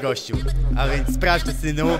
gościu. A więc sprawdź synu.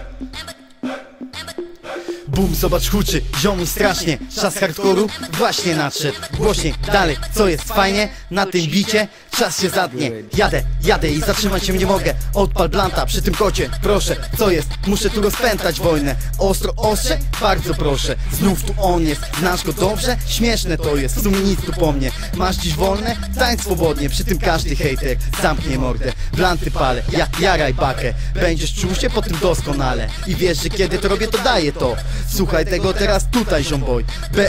Bum, zobacz huczy, ziomuj strasznie Czas hardkoru właśnie nadszedł Głośniej, dalej, co jest fajnie Na tym bicie, czas się zadnie Jadę, jadę i zatrzymać się nie mogę. Odpal blanta przy tym kocie, proszę Co jest? Muszę tu rozpętać wojnę. Ostro, ostrze? Bardzo proszę. Znów tu on jest, znasz go dobrze? Śmieszne to jest, w sumie nic tu po mnie. Masz dziś wolne? Tańcz swobodnie. Przy tym każdy hejter zamknie mordę. Blanty palę, ja, jaraj bakę Będziesz czuł się po tym doskonale. I wiesz, że kiedy to robię, to daję to. Słuchaj tego teraz tutaj, ziomboj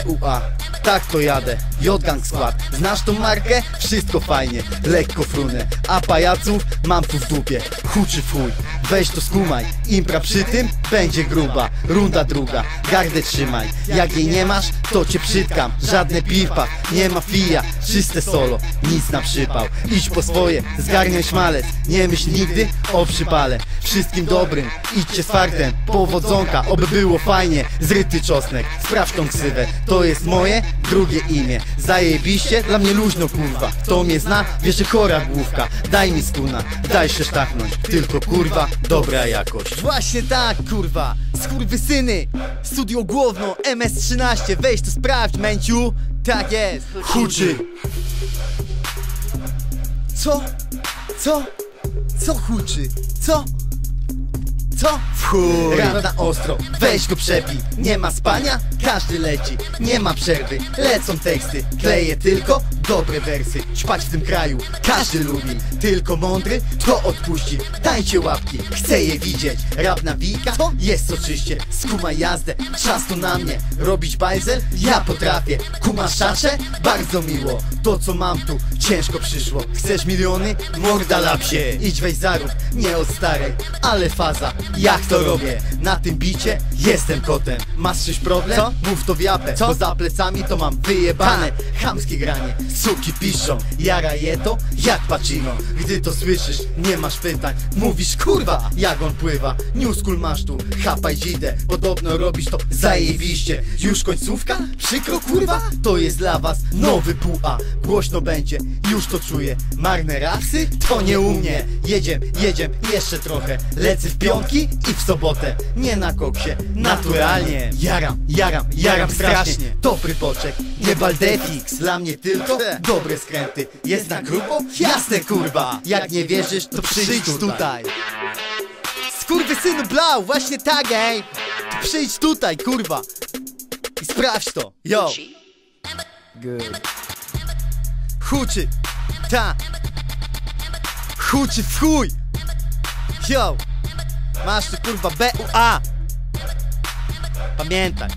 BUA, tak to jadę J-Gang Skład, znasz tą markę? Wszystko fajnie, lekko frunę. A pajaców mam tu w dupie. Huczy fuj, weź to skumaj. Impra przy tym będzie gruba. Runda druga, gardę trzymaj. Jak jej nie masz, to cię przytkam. Żadne pipa, nie ma fija. Czyste solo, nic na przypał. Idź po swoje, zgarniaj szmalec. Nie myśl nigdy o przypale. Wszystkim dobrym, idźcie z fartem. Powodzonka, oby było fajnie. Zryty czosnek, sprawdź tą ksywę. To jest moje drugie imię Zajebiście, dla mnie luźno kurwa Kto mnie zna, wie, że chora główka Daj mi skuna, daj się sztachnąć Tylko kurwa, dobra jakość Właśnie tak, kurwa. Skurwysyny. Studio Głowno, MS-13. Weź to sprawdź, męciu. Tak jest. Huczy, Co? Co? Co huczy? Co? Co? Chuj. Rap na ostro, weź go przepij. Nie ma spania, każdy leci. Nie ma przerwy, lecą teksty. Kleję tylko dobre wersy. Ćpać w tym kraju, każdy lubi. Tylko mądry, to odpuści. Dajcie łapki, chcę je widzieć. Rap na wika, jest oczyście Skuma jazdę, czas to na mnie. Robić bajzel, ja potrafię. Kumasz szasze? Bardzo miło To co mam tu, ciężko przyszło. Chcesz miliony? Morda lapsie Idź weź zarób, nie od starej Ale faza, jak to robię? Na tym bicie jestem kotem. Masz coś problem? Co? Mów to w japę Co? Bo za plecami to mam wyjebane. Chamskie granie, suki piszą. Jara je to jak pacino Gdy to słyszysz, nie masz pytań. Mówisz kurwa, jak on pływa. New school masz tu, chapaj dzidę. Podobno robisz to zajebiście. Już końcówka? Przykro kurwa? To jest dla was nowy puła Głośno będzie, już to czuję Marne rapsy? To nie u mnie Jedziem, jedziem, jeszcze trochę Lecę w piątki i w sobotę Nie na koksie, naturalnie Jaram, jaram, jaram strasznie. Dobry boczek, nie baldefix Dla mnie tylko dobre skręty Jest na grubo? Jasne kurwa Jak nie wierzysz, to przyjdź tutaj Skurwysynu blau, właśnie tak, ej. Przyjdź tutaj, kurwa. I sprawdź to. Yo. Good. Huczy. Ta. Huczy w chuj. Yo. Masz tu kurwa B-U-A. Pamiętaj.